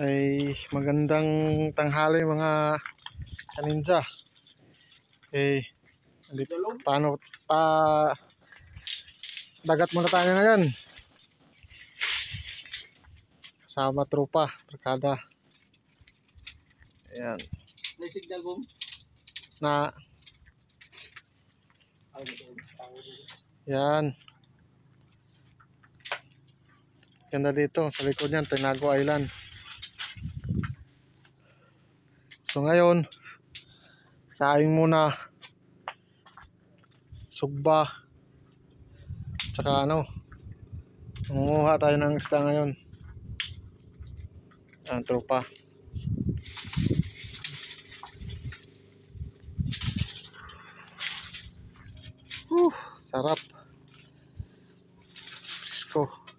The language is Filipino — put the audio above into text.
ay magandang tanghali mga kaninja. Eh, dito, paano pa dagat muna tayo ngayon. Kasama tropa, barkada. Ayan. May signal boom. Na, yan. Ganda dito, sa likod niyan, Tinago Island. So ngayon, saing muna. Sugba. Tsaka ano mangunguha tayo ng isda ngayon. Ang tropa. Whew, sarap. Presko